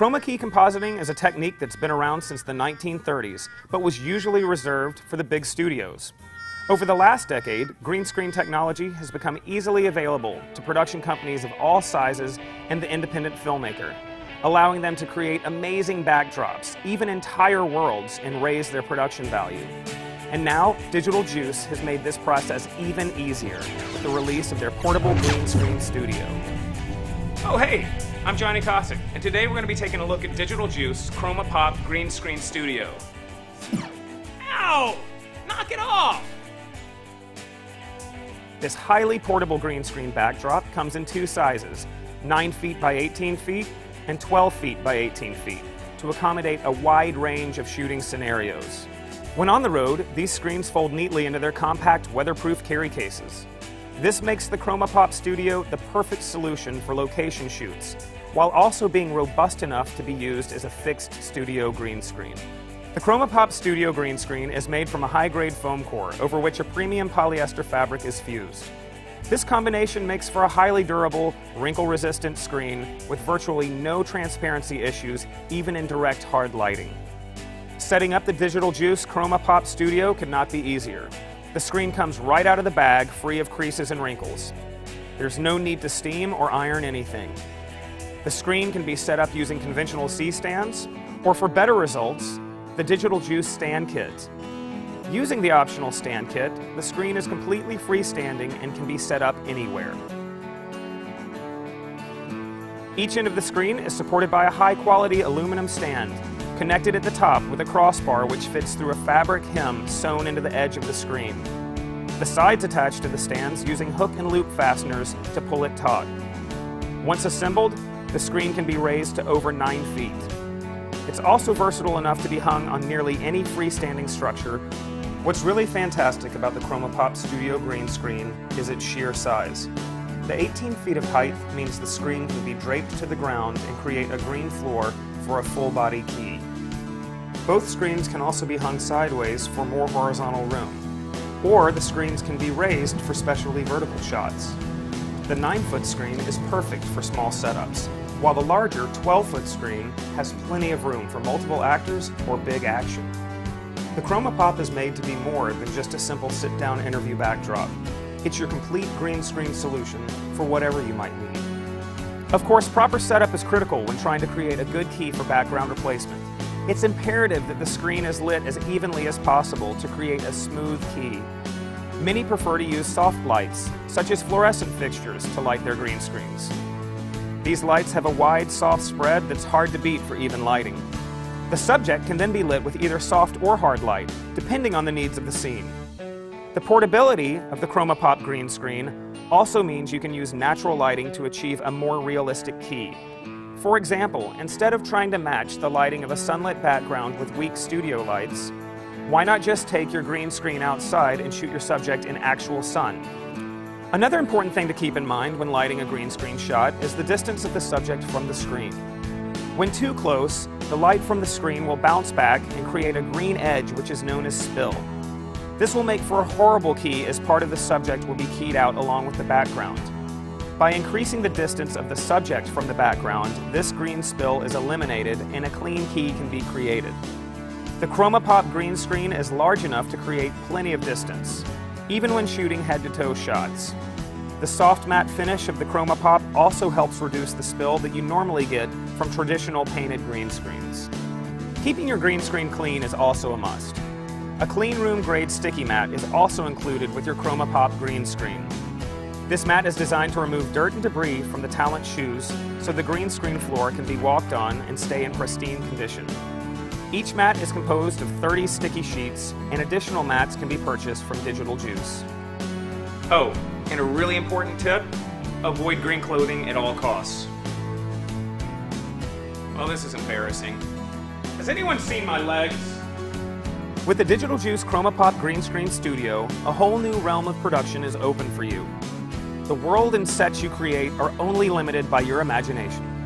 Chroma key compositing is a technique that's been around since the 1930s, but was usually reserved for the big studios. Over the last decade, green screen technology has become easily available to production companies of all sizes and the independent filmmaker, allowing them to create amazing backdrops, even entire worlds, and raise their production value. And now, Digital Juice has made this process even easier with the release of their portable green screen studio. Oh, hey, I'm Johnny Cossack, and today we're going to be taking a look at Digital Juice Chroma Pop Green Screen Studio. Ow! Knock it off! This highly portable green screen backdrop comes in two sizes, 9 feet by 18 feet and 12 feet by 18 feet, to accommodate a wide range of shooting scenarios. When on the road, these screens fold neatly into their compact, weatherproof carry cases. This makes the ChromaPop Studio the perfect solution for location shoots, while also being robust enough to be used as a fixed studio green screen. The ChromaPop Studio green screen is made from a high-grade foam core over which a premium polyester fabric is fused. This combination makes for a highly durable, wrinkle-resistant screen with virtually no transparency issues even in direct hard lighting. Setting up the Digital Juice ChromaPop Studio could not be easier. The screen comes right out of the bag free of creases and wrinkles. There's no need to steam or iron anything. The screen can be set up using conventional C-stands, or for better results, the Digital Juice Stand Kit. Using the optional stand kit, the screen is completely freestanding and can be set up anywhere. Each end of the screen is supported by a high-quality aluminum stand, connected at the top with a crossbar which fits through a fabric hem sewn into the edge of the screen. The sides attach to the stands using hook and loop fasteners to pull it taut. Once assembled, the screen can be raised to over 9 feet. It's also versatile enough to be hung on nearly any freestanding structure. What's really fantastic about the ChromaPop Studio green screen is its sheer size. The 18 feet of height means the screen can be draped to the ground and create a green floor for a full body key. Both screens can also be hung sideways for more horizontal room, or the screens can be raised for specially vertical shots. The 9 foot screen is perfect for small setups, while the larger 12-foot screen has plenty of room for multiple actors or big action. The ChromaPop is made to be more than just a simple sit-down interview backdrop. It's your complete green screen solution for whatever you might need. Of course, proper setup is critical when trying to create a good key for background replacement. It's imperative that the screen is lit as evenly as possible to create a smooth key. Many prefer to use soft lights, such as fluorescent fixtures, to light their green screens. These lights have a wide, soft spread that's hard to beat for even lighting. The subject can then be lit with either soft or hard light, depending on the needs of the scene. The portability of the ChromaPop green screen also means you can use natural lighting to achieve a more realistic key. For example, instead of trying to match the lighting of a sunlit background with weak studio lights, why not just take your green screen outside and shoot your subject in actual sun? Another important thing to keep in mind when lighting a green screen shot is the distance of the subject from the screen. When too close, the light from the screen will bounce back and create a green edge which is known as spill. This will make for a horrible key as part of the subject will be keyed out along with the background. By increasing the distance of the subject from the background, this green spill is eliminated and a clean key can be created. The ChromaPop green screen is large enough to create plenty of distance, even when shooting head-to-toe shots. The soft matte finish of the ChromaPop also helps reduce the spill that you normally get from traditional painted green screens. Keeping your green screen clean is also a must. A clean room grade sticky mat is also included with your ChromaPop green screen. This mat is designed to remove dirt and debris from the talent shoes so the green screen floor can be walked on and stay in pristine condition. Each mat is composed of 30 sticky sheets, and additional mats can be purchased from Digital Juice. Oh, and a really important tip, avoid green clothing at all costs. Well, this is embarrassing. Has anyone seen my legs? With the Digital Juice ChromaPop Green Screen Studio, a whole new realm of production is open for you. The world and sets you create are only limited by your imagination.